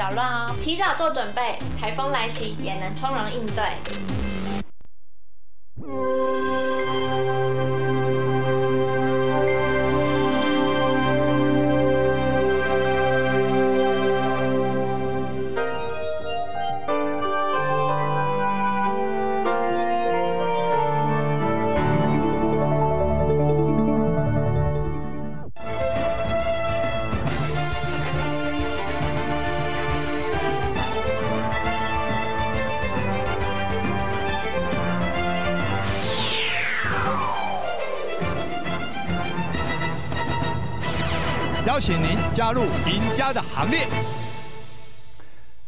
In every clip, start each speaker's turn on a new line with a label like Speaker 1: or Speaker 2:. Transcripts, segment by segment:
Speaker 1: 搅乱哦，提早做准备，台风来袭也能从容应对。
Speaker 2: 加入赢家的行列。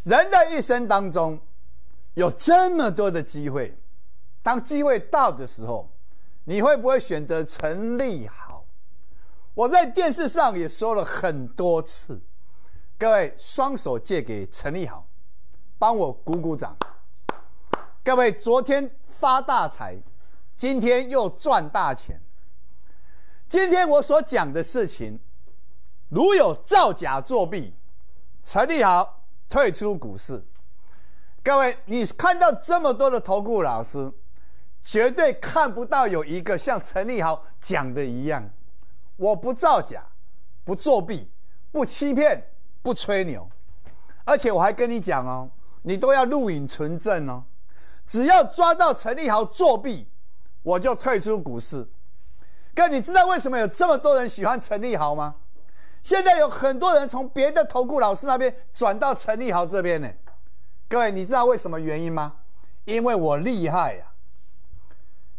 Speaker 3: 人的一生当中，有这么多的机会，当机会到的时候，你会不会选择陈立豪？我在电视上也说了很多次，各位双手借给陈立豪，帮我鼓鼓掌。各位昨天发大财，今天又赚大钱。今天我所讲的事情，如有造假作弊，陈立豪退出股市。各位，你看到这么多的投顾老师，绝对看不到有一个像陈立豪讲的一样，我不造假，不作弊，不欺骗，不吹牛，而且我还跟你讲哦，你都要录影存证哦。只要抓到陈立豪作弊，我就退出股市。哥，你知道为什么有这么多人喜欢陈立豪吗？现在有很多人从别的投顾老师那边转到陈立豪这边呢。各位，你知道为什么原因吗？因为我厉害呀、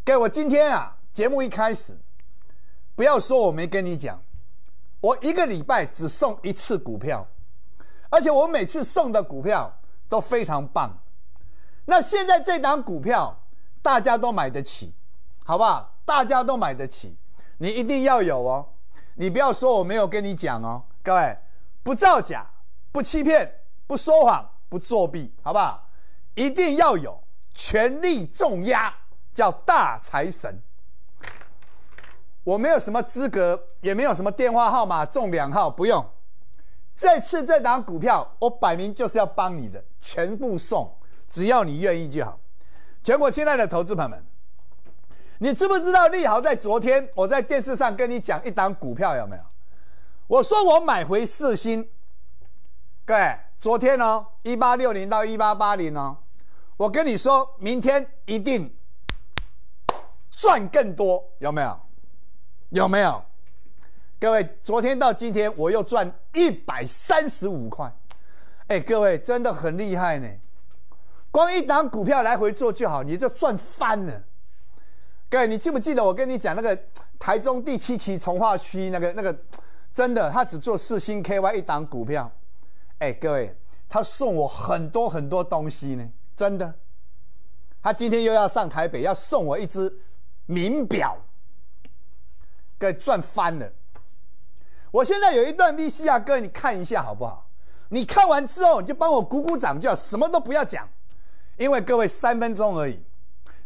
Speaker 3: 各位，我今天啊，节目一开始，不要说我没跟你讲，我一个礼拜只送一次股票，而且我每次送的股票都非常棒。那现在这档股票大家都买得起，好不好？大家都买得起，你一定要有哦。你不要说我没有跟你讲哦，各位，不造假，不欺骗，不说谎，不作弊，好不好？一定要有，权力重压，叫大财神。我没有什么资格，也没有什么电话号码中两号，不用。这次这档股票，我摆明就是要帮你的，全部送，只要你愿意就好。全国亲爱的投资朋友们，你知不知道利豪在昨天我在电视上跟你讲一档股票有没有？我说我买回四星，各位，昨天哦，一八六零到一八八零哦，我跟你说明天一定赚更多，有没有？有没有？各位，昨天到今天我又赚一百三十五块，哎，各位真的很厉害呢。光一档股票来回做就好，你就赚翻了。各位，你记不记得我跟你讲那个台中第七期从化区那个那个，真的他只做四星 KY 一档股票，哎，各位，他送我很多很多东西呢，真的。他今天又要上台北，要送我一只名表，各位赚翻了。我现在有一段 VCR 哥，你看一下好不好？你看完之后，你就帮我鼓鼓掌，就好，什么都不要讲。因为各位三分钟而已，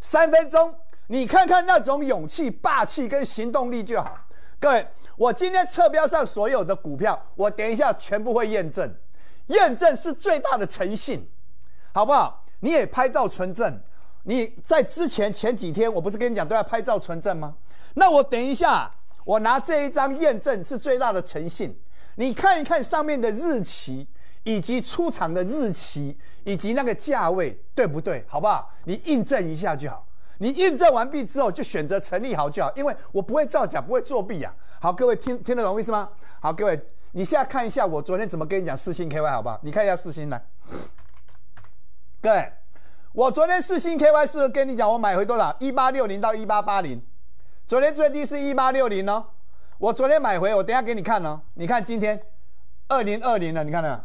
Speaker 3: 三分钟，你看看那种勇气、霸气跟行动力就好。各位，我今天侧标上所有的股票，我等一下全部会验证，验证是最大的诚信，好不好？你也拍照存证。你在之前前几天，我不是跟你讲都要拍照存证吗？那我等一下，我拿这一张验证是最大的诚信，你看一看上面的日期。以及出厂的日期，以及那个价位，对不对？好不好？你印证一下就好。你印证完毕之后，就选择成立好就好，因为我不会造假，不会作弊呀、啊。好，各位听听得懂意思吗？好，各位，你现在看一下我昨天怎么跟你讲四星 KY 好不好？你看一下四星来，各位，我昨天四星 KY 是跟你讲我买回多少？一八六零到一八八零，昨天最低是一八六零哦。我昨天买回，我等下给你看哦。你看今天二零二零了，你看到没有？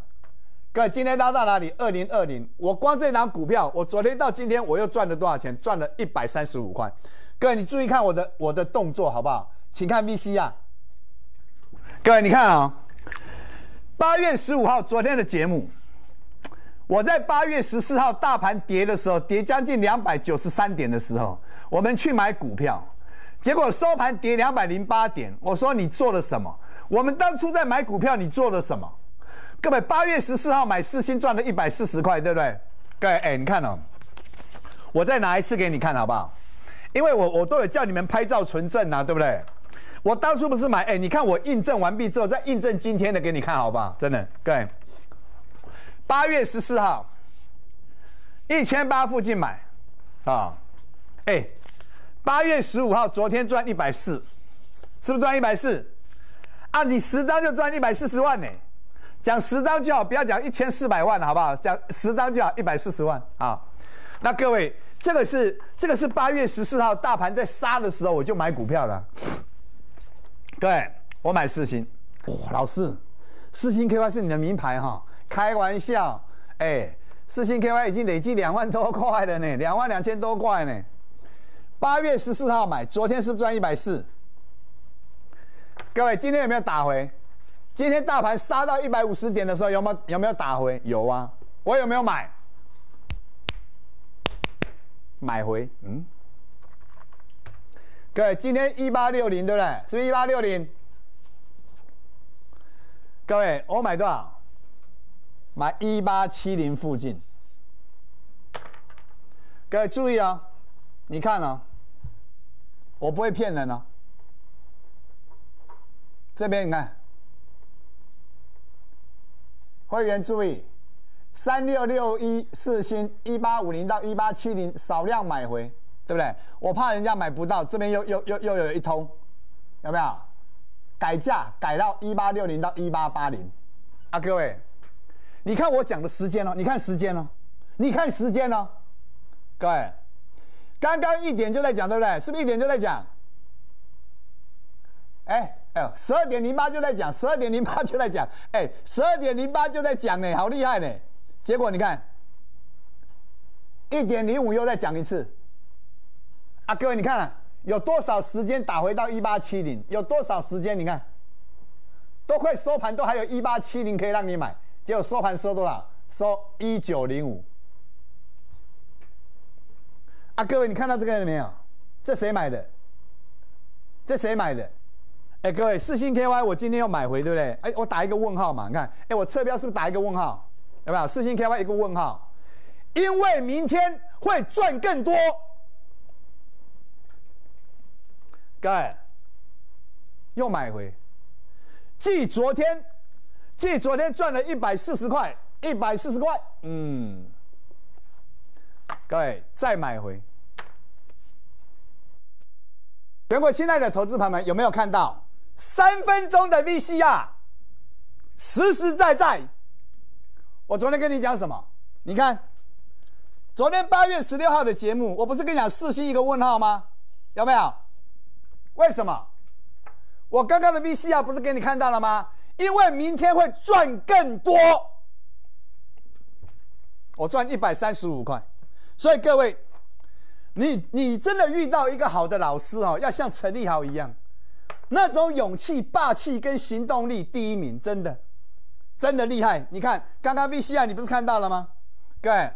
Speaker 3: 各位，今天拉到哪里？二零二零，我光这档股票，我昨天到今天我又赚了多少钱？赚了一百三十五块。各位，你注意看我的我的动作好不好？请看 VC 啊。各位，你看啊、哦，八月十五号昨天的节目，我在八月十四号大盘跌的时候，跌将近两百九十三点的时候，我们去买股票，结果收盘跌两百零八点。我说你做了什么？我们当初在买股票，你做了什么？各位八月十四号买四星赚了一百四十块，对不对？各位，哎，你看哦，我再拿一次给你看好不好？因为我我都有叫你们拍照存证啊，对不对？我当初不是买，哎，你看我印证完毕之后再印证今天的给你看好不好？真的，各位，八月十四号一千八附近买啊，哎，八月十五号昨天赚一百四，是不是赚一百四？啊，你十张就赚一百四十万呢？讲十张就好，不要讲一千四百万，好不好？讲十张就好，一百四十万啊。那各位，这个是这个是八月十四号大盘在杀的时候，我就买股票了。对，我买四星。哇，老师，四星 KY 是你的名牌哈？开玩笑，哎，四星 KY 已经累计两万多块了呢，两万两千多块呢。八月十四号买，昨天是不是赚一百四？各位，今天有没有打回？今天大盘杀到一百五十点的时候，有没有有没有打回？有啊，我有没有买？买回，嗯。各位，今天一八六零对不对？是不是一八六零？各位，我买多少？买一八七零附近。各位注意啊，你看啊，我不会骗人啊。这边你看。会员注意，三六六一四星一八五零到一八七零少量买回，对不对？我怕人家买不到，这边又又又又有一通，有没有？改价改到一八六零到一八八零，啊，各位，你看我讲的时间哦，你看时间哦，你看时间哦，各位，刚刚一点就在讲，对不对？是不是一点就在讲？哎。哎呦，十二点零八就在讲，十二点零八就在讲，哎，十二点零八就在讲呢，好厉害呢！结果你看，一点零五又再讲一次，啊，各位你看啊有多少时间打回到一八七零？有多少时间？你看，都快收盘，都还有一八七零可以让你买，结果收盘收多少？收一九零五。啊，各位你看到这个了没有？这谁买的？这谁买的？哎，各位，四星 KY 我今天要买回，对不对？哎，我打一个问号嘛，你看，哎，我侧标是不是打一个问号？有没有？四星 KY 一个问号，因为明天会赚更多。各位，又买回，继昨天，继昨天赚了一百四十块，一百四十块，嗯，各位再买回。全国亲爱的投资朋友们，有没有看到？三分钟的 VCR，实实在在。我昨天跟你讲什么？你看，昨天八月十六号的节目，我不是跟你讲四星一个问号吗？有没有？为什么？我刚刚的 VCR 不是给你看到了吗？因为明天会赚更多，我赚一百三十五块。所以各位，你你真的遇到一个好的老师哦，要像陈立豪一样。那种勇气、霸气跟行动力，第一名，真的，真的厉害。你看，刚刚 VCR，你不是看到了吗？各位，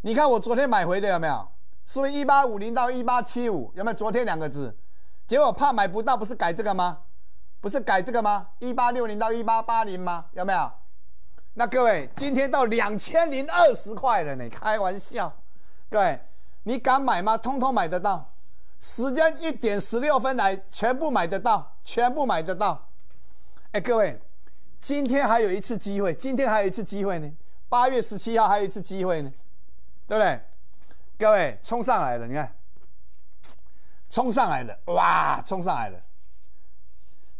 Speaker 3: 你看我昨天买回的有没有？是不是一八五零到一八七五？有没有昨天两个字？结果怕买不到，不是改这个吗？不是改这个吗？一八六零到一八八零吗？有没有？那各位，今天到两千零二十块了呢，开玩笑。各位，你敢买吗？通通买得到。时间一点十六分来，全部买得到，全部买得到。哎，各位，今天还有一次机会，今天还有一次机会呢。八月十七号还有一次机会呢，对不对？各位，冲上来了，你看，冲上来了，哇，冲上来了。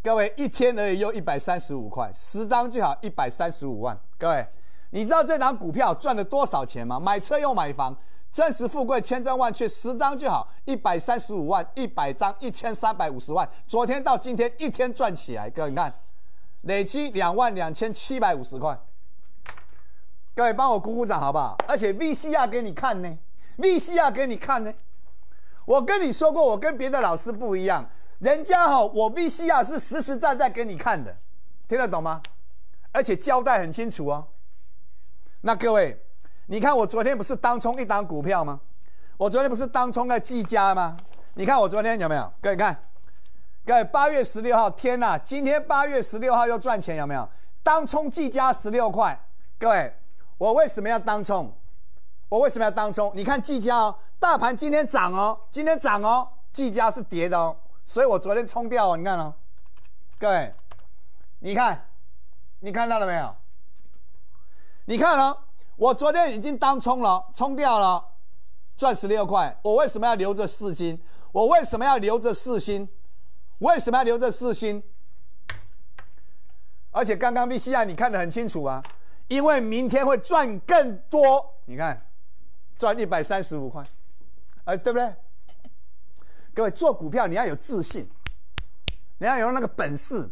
Speaker 3: 各位，一天而已，又一百三十五块，十张就好，一百三十五万。各位，你知道这档股票赚了多少钱吗？买车又买房。真实富贵千真万确，十张就好，一百三十五万，一百张一千三百五十万。昨天到今天一天赚起来，各位你看，累积两万两千七百五十块。各位帮我鼓鼓掌好不好？而且 VCR 给你看呢，VCR 给你看呢。我跟你说过，我跟别的老师不一样，人家哈我 VCR 是实实在在给你看的，听得懂吗？而且交代很清楚哦。那各位。你看我昨天不是当冲一档股票吗？我昨天不是当冲在技嘉吗？你看我昨天有没有？各位看，各位八月十六号，天呐！今天八月十六号又赚钱有没有？当冲计价十六块，各位，我为什么要当冲？我为什么要当冲？你看计价哦，大盘今天涨哦，今天涨哦，计价是跌的哦，所以我昨天冲掉哦，你看哦，各位，你看，你看到了没有？你看哦，我昨天已经当冲了，冲掉了，赚十六块。我为什么要留着四星？我为什么要留着四星？为什么要留着四星？而且刚刚 VCR 你看得很清楚啊，因为明天会赚更多。你看。赚一百三十五块，哎，对不对？各位做股票你要有自信，你要有那个本事，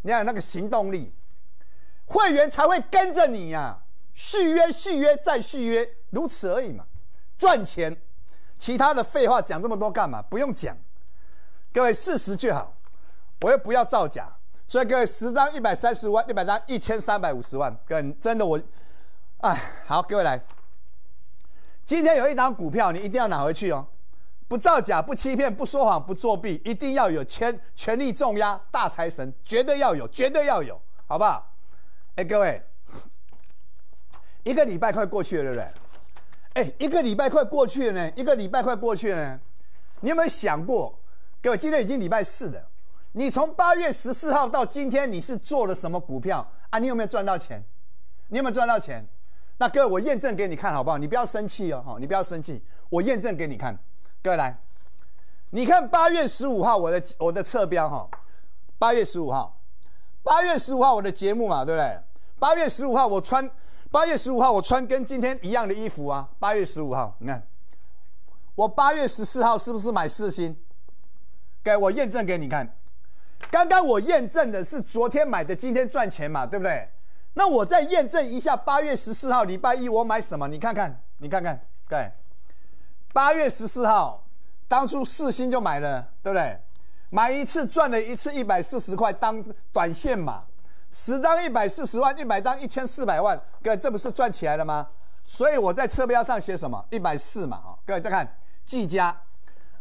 Speaker 3: 你要有那个行动力，会员才会跟着你呀。续约、续约再续约，如此而已嘛。赚钱，其他的废话讲这么多干嘛？不用讲，各位事实就好。我又不要造假，所以各位十张一百三十万，一百张一千三百五十万，各位真的我，哎，好，各位来。今天有一档股票，你一定要拿回去哦！不造假、不欺骗、不说谎、不作弊，一定要有全全力重压大财神，绝对要有，绝对要有，好不好？哎，各位，一个礼拜快过去了，对不对？哎，一个礼拜快过去了呢，一个礼拜快过去了呢。你有没有想过，各位，今天已经礼拜四了，你从八月十四号到今天，你是做了什么股票啊？你有没有赚到钱？你有没有赚到钱？那各位，我验证给你看好不好？你不要生气哦，哈，你不要生气，我验证给你看。各位来，你看八月十五号我的我的侧标哈，八月十五号，八月十五号我的节目嘛，对不对？八月十五号我穿，八月十五号我穿跟今天一样的衣服啊。八月十五号，你看，我八月十四号是不是买四星？给我验证给你看。刚刚我验证的是昨天买的，今天赚钱嘛，对不对？那我再验证一下，八月十四号礼拜一我买什么？你看看，你看看，对，八月十四号，当初四星就买了，对不对？买一次赚了一次一百四十块当短线嘛，十张一百四十万，一百张一千四百万，各位这不是赚起来了吗？所以我在车标上写什么？一百四嘛，哈，各位再看季佳，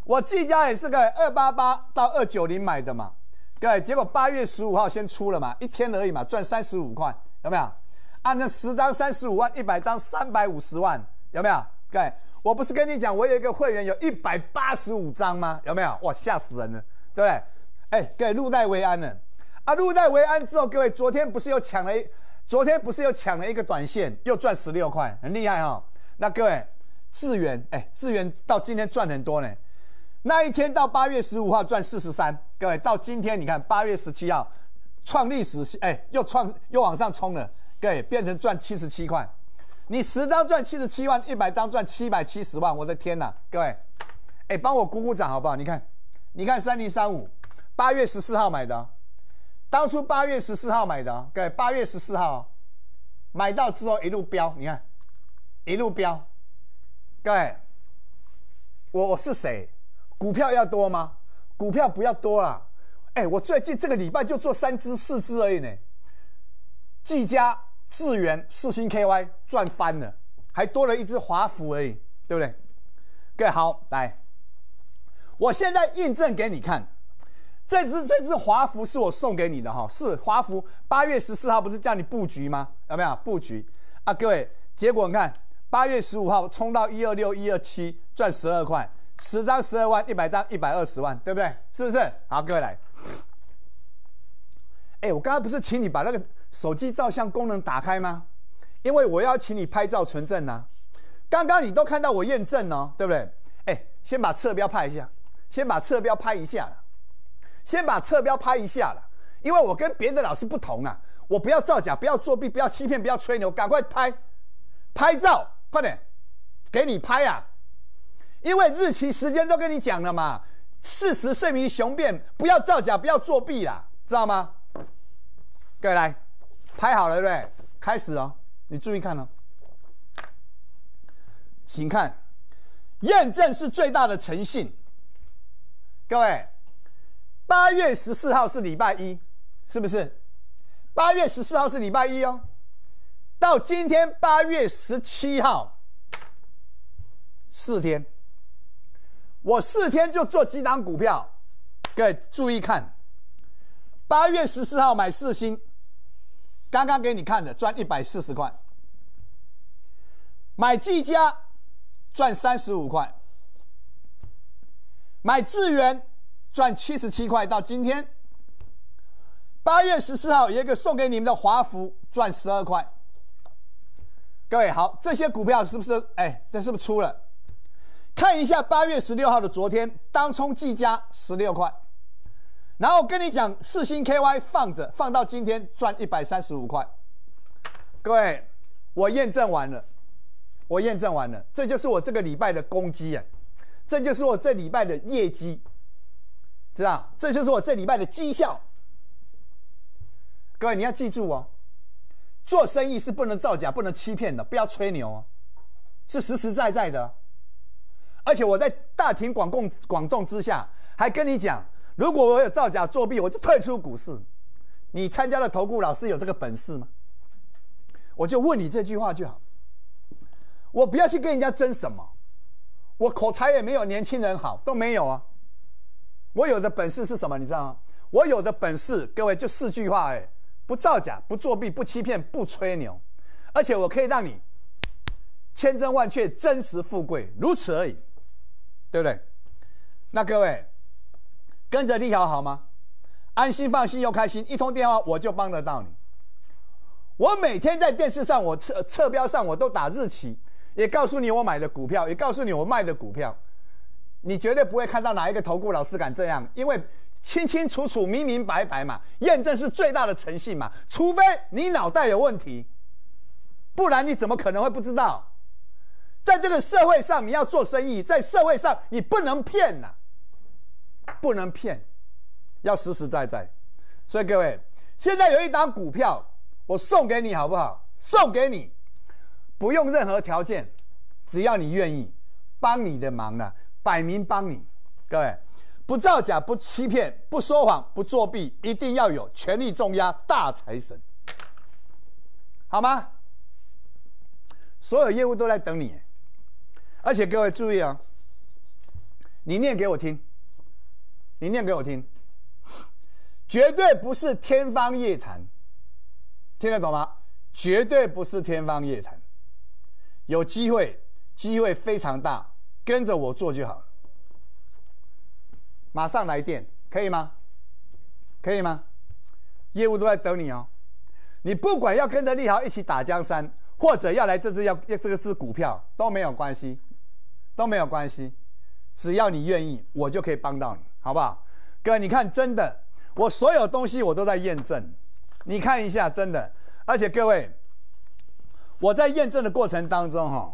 Speaker 3: 我季佳也是个二八八到二九零买的嘛，各位结果八月十五号先出了嘛，一天而已嘛，赚三十五块。有没有？按照十张三十五万，一百张三百五十万，有没有？各位，我不是跟你讲，我有一个会员有一百八十五张吗？有没有？哇，吓死人了，对不对？哎，各位，入袋为安了。啊，入袋为安之后，各位，昨天不是又抢了一？昨天不是又抢了一个短线，又赚十六块，很厉害哈。那各位，智源，哎，智源到今天赚很多呢。那一天到八月十五号赚四十三，各位，到今天你看八月十七号。创历史，哎，又创又往上冲了，对，变成赚七十七块。你十张赚七十七万，一百张赚七百七十万，我的天哪！各位，哎，帮我鼓鼓掌好不好？你看，你看三零三五，八月十四号买的，当初八月十四号买的，各位，八月十四号买到之后一路飙，你看，一路飙。各位，我我是谁？股票要多吗？股票不要多了。哎，我最近这个礼拜就做三支四支而已呢。技嘉、智源、四星 KY 赚翻了，还多了一只华福而已，对不对？各位好，来，我现在印证给你看，这只这只华福是我送给你的哈，是华福八月十四号不是叫你布局吗？有没有布局啊？各位，结果你看八月十五号冲到一二六一二七，赚十二块，十张十二万，一百张一百二十万，对不对？是不是？好，各位来。哎，我刚刚不是请你把那个手机照相功能打开吗？因为我要请你拍照存证呐。刚刚你都看到我验证哦，对不对？哎，先把侧标拍一下，先把侧标拍一下，先把侧标拍一下了。因为我跟别的老师不同啊，我不要造假，不要作弊，不要欺骗，不要吹牛，赶快拍，拍照，快点，给你拍啊！因为日期时间都跟你讲了嘛，事实胜于雄辩，不要造假，不要作弊啦，知道吗？各位来，拍好了对不对？开始哦，你注意看哦，请看，验证是最大的诚信。各位，八月十四号是礼拜一，是不是？八月十四号是礼拜一哦，到今天八月十七号，四天，我四天就做几档股票。各位注意看，八月十四号买四星。刚刚给你看的赚一百四十块，买技嘉赚三十五块，买智源赚七十七块，到今天八月十四号有一个送给你们的华孚赚十二块。各位好，这些股票是不是？哎，这是不是出了？看一下八月十六号的昨天，当冲技嘉十六块，然后跟你讲四星 KY 放着，放到今天赚一百三十五块。各位，我验证完了，我验证完了，这就是我这个礼拜的攻击啊，这就是我这礼拜的业绩，知道？这就是我这礼拜的绩效。各位你要记住哦，做生意是不能造假、不能欺骗的，不要吹牛哦，是实实在在的。而且我在大庭广众广众之下，还跟你讲，如果我有造假作弊，我就退出股市。你参加的投顾老师有这个本事吗？我就问你这句话就好。我不要去跟人家争什么，我口才也没有年轻人好，都没有啊。我有的本事是什么？你知道吗？我有的本事，各位就四句话哎：不造假，不作弊，不欺骗，不吹牛。而且我可以让你千真万确、真实富贵，如此而已。对不对？那各位跟着立好好吗？安心放心又开心，一通电话我就帮得到你。我每天在电视上，我测测标上我都打日期，也告诉你我买的股票，也告诉你我卖的股票。你绝对不会看到哪一个投顾老师敢这样，因为清清楚楚、明明白白嘛，验证是最大的诚信嘛。除非你脑袋有问题，不然你怎么可能会不知道？在这个社会上，你要做生意，在社会上你不能骗呐，不能骗，要实实在在。所以各位，现在有一档股票，我送给你好不好？送给你，不用任何条件，只要你愿意，帮你的忙呢，摆明帮你。各位，不造假，不欺骗，不说谎，不作弊，一定要有权力重压大财神，好吗？所有业务都在等你。而且各位注意啊，你念给我听，你念给我听，绝对不是天方夜谭，听得懂吗？绝对不是天方夜谭，有机会，机会非常大，跟着我做就好了。马上来电，可以吗？可以吗？业务都在等你哦。你不管要跟着利豪一起打江山，或者要来这支要这个支股票都没有关系。都没有关系，只要你愿意，我就可以帮到你，好不好？哥，你看，真的，我所有东西我都在验证，你看一下，真的。而且各位，我在验证的过程当中，哈，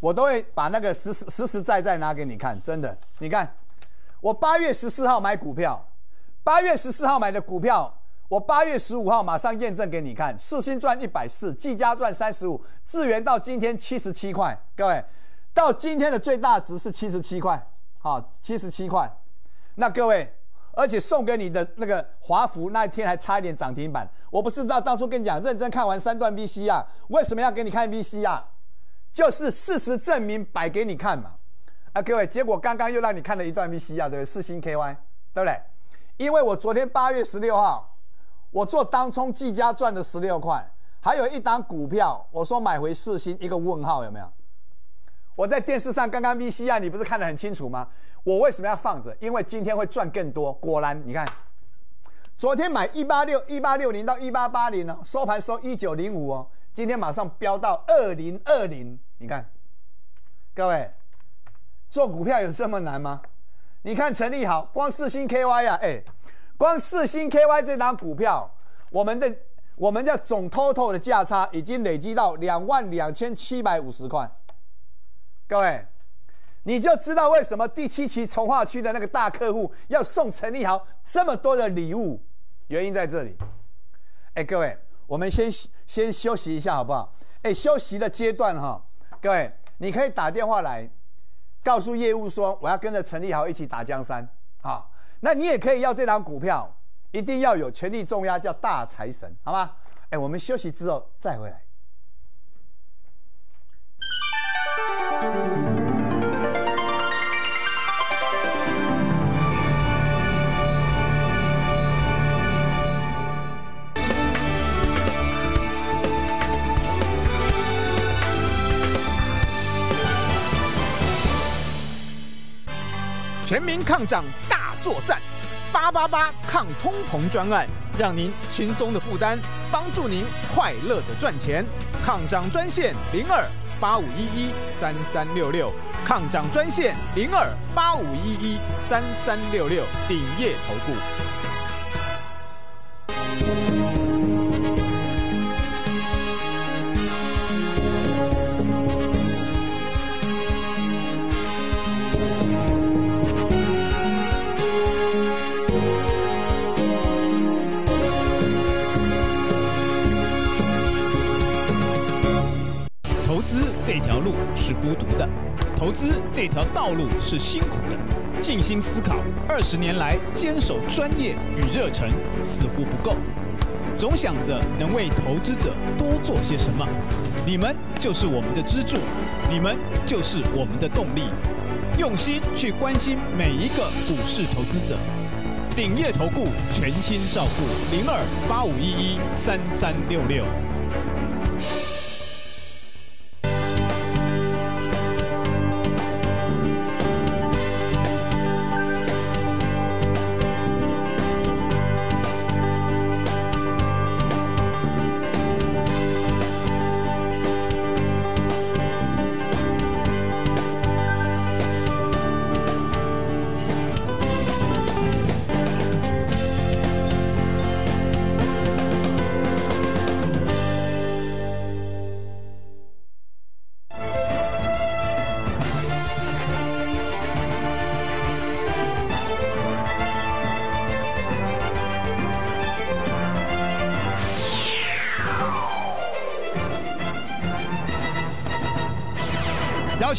Speaker 3: 我都会把那个实实实实在在拿给你看，真的。你看，我八月十四号买股票，八月十四号买的股票，我八月十五号马上验证给你看，四星赚一百四，技嘉赚三十五，智源到今天七十七块，各位。到今天的最大值是七十七块，好，七十七块。那各位，而且送给你的那个华孚那一天还差一点涨停板。我不是道当初跟你讲，认真看完三段 VC 啊，为什么要给你看 VC 啊？就是事实证明摆给你看嘛。啊，各位，结果刚刚又让你看了一段 VCR，，对不对？四星 KY，对不对？因为我昨天八月十六号，我做当冲技嘉赚的十六块，还有一档股票，我说买回四星，一个问号有没有？我在电视上刚刚 VCR，，你不是看得很清楚吗？我为什么要放着？因为今天会赚更多。果然，你看，昨天买一八六一八六零到一八八零呢，收盘收一九零五哦，今天马上飙到二零二零。你看，各位做股票有这么难吗？你看陈立好，光四星 K Y 啊，哎，光四星 K Y 这档股票，我们的我们的总 total 的价差已经累积到两万两千七百五十块。各位，你就知道为什么第七期从化区的那个大客户要送陈立豪这么多的礼物，原因在这里。哎，各位，我们先先休息一下好不好？哎，休息的阶段哈，各位，你可以打电话来告诉业务说，我要跟着陈立豪一起打江山。好，那你也可以要这张股票，一定要有全力重压，叫大财神，好吗？哎，我们休息之后再回来。
Speaker 4: 全民抗涨大作战，八八八抗通膨专案，让您轻松的负担，帮助您快乐的赚钱。抗涨专线零二八五一一三三六六，抗涨专线零二八五一一三三六六，鼎业投顾。道路是辛苦的。静心思考，二十年来坚守专业与热忱似乎不够，总想着能为投资者多做些什么。你们就是我们的支柱，你们就是我们的动力。用心去关心每一个股市投资者，鼎业投顾全心照顾零二八五一一三三六六。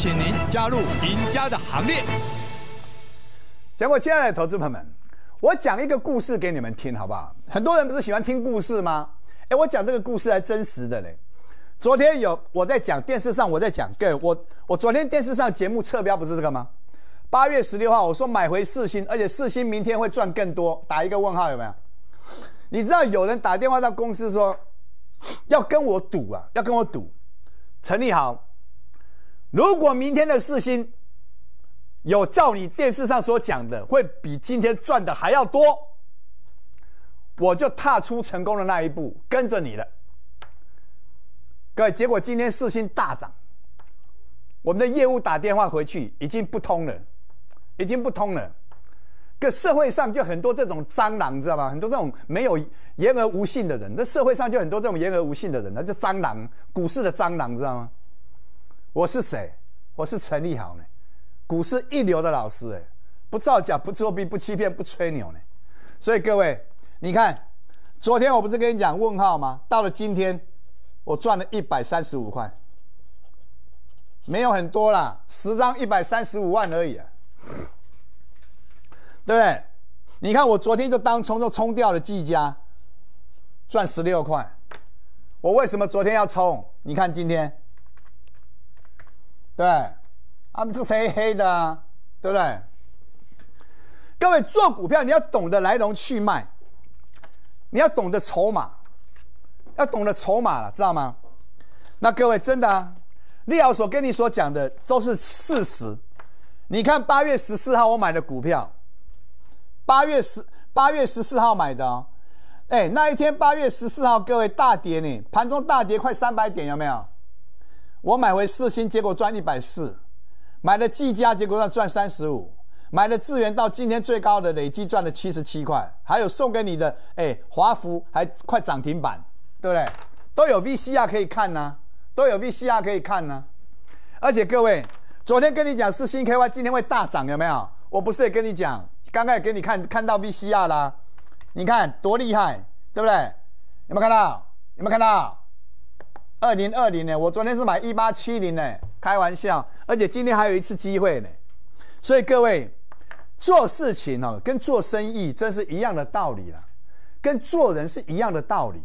Speaker 2: 请您加入赢家的行列。
Speaker 3: 结果，亲爱的投资朋友们，我讲一个故事给你们听，好不好？很多人不是喜欢听故事吗？哎，我讲这个故事还真实的嘞。昨天有我在讲电视上，我在讲，对我我昨天电视上节目侧标不是这个吗？八月十六号我说买回四星，而且四星明天会赚更多，打一个问号有没有？你知道有人打电话到公司说要跟我赌啊，要跟我赌，陈立豪。如果明天的四星有照你电视上所讲的，会比今天赚的还要多，我就踏出成功的那一步，跟着你了。各位，结果今天四星大涨，我们的业务打电话回去已经不通了，已经不通了。个社会上就很多这种蟑螂，知道吗？很多这种没有言而无信的人，那社会上就很多这种言而无信的人，那就蟑螂，股市的蟑螂，知道吗？我是谁？我是陈立豪呢，股市一流的老师哎，不造假，不作弊，不欺骗，不吹牛呢。所以各位，你看，昨天我不是跟你讲问号吗？到了今天，我赚了一百三十五块，没有很多啦，十张一百三十五万而已啊，对不对？你看我昨天就当冲就冲掉了技嘉，赚十六块。我为什么昨天要冲？你看今天。对，他们是黑黑的，对不对？各位做股票，你要懂得来龙去脉，你要懂得筹码，要懂得筹码了，知道吗？那各位真的啊，利奥所跟你所讲的都是事实。你看八月十四号我买的股票，八月十八月十四号买的哦，哎，那一天八月十四号，各位大跌呢，盘中大跌快三百点，有没有？我买回四星，结果赚一百四；买了技嘉，结果要赚三十五；买了智源，到今天最高的累计赚了七十七块。还有送给你的，哎，华福还快涨停板，对不对？都有 VCR 可以看呢，都有 VCR 可以看呢。而且各位，昨天跟你讲四星 KY 今天会大涨，有没有？我不是也跟你讲，刚刚也给你看看到 VCR 啦，你看多厉害，对不对？有没有看到？有没有看到？二零二零呢？我昨天是买一八七零呢，开玩笑。而且今天还有一次机会呢，所以各位做事情哦，跟做生意真是一样的道理了，跟做人是一样的道理。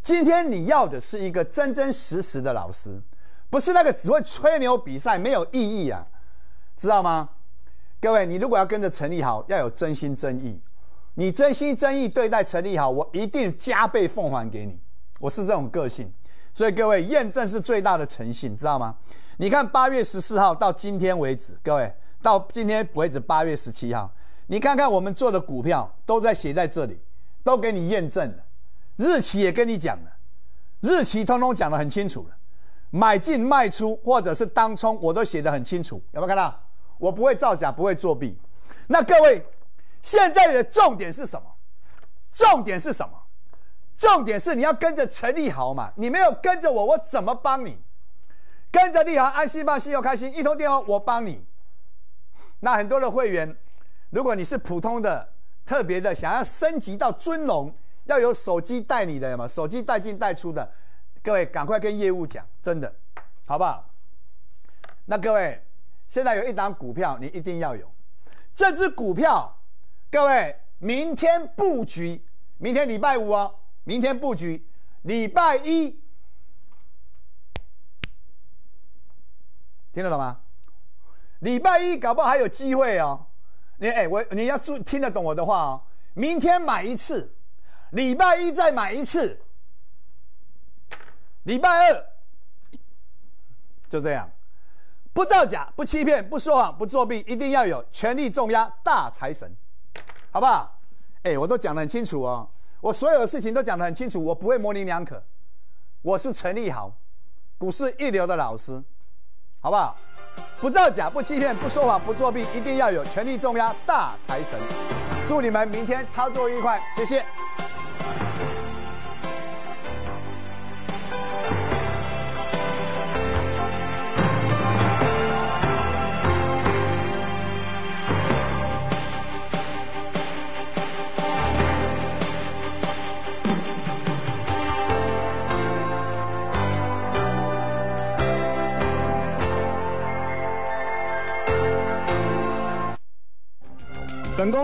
Speaker 3: 今天你要的是一个真真实实的老师，不是那个只会吹牛比赛没有意义啊，知道吗？各位，你如果要跟着陈立豪，要有真心真意。你真心真意对待陈立豪，我一定加倍奉还给你。我是这种个性。所以各位，验证是最大的诚信，知道吗？你看八月十四号到今天为止，各位到今天为止八月十七号，你看看我们做的股票都在写在这里，都给你验证了，日期也跟你讲了，日期通通讲得很清楚了，买进卖出或者是当冲我都写得很清楚，有没有看到？我不会造假，不会作弊。那各位，现在的重点是什么？重点是什么？重点是你要跟着陈立豪嘛，你没有跟着我，我怎么帮你？跟着立豪，安心放心又开心，一通电话我帮你。那很多的会员，如果你是普通的、特别的，想要升级到尊龙，要有手机带你的嘛，手机带进带出的，各位赶快跟业务讲，真的，好不好？那各位，现在有一档股票你一定要有，这只股票，各位明天布局，明天礼拜五哦，明天布局，礼拜一，听得懂吗？礼拜一搞不好还有机会哦，你哎，我你要注听得懂我的话哦。明天买一次，礼拜一再买一次，礼拜二就这样，不造假，不欺骗，不说谎，不作弊，一定要有全力重压大财神，好不好？哎，我都讲得很清楚哦，我所有的事情都讲得很清楚，我不会模棱两可，我是陈立豪，股市一流的老师，好不好？不造假，不欺骗，不说谎，不作弊，一定要有权力重压大财神。祝你们明天操作愉快，谢谢。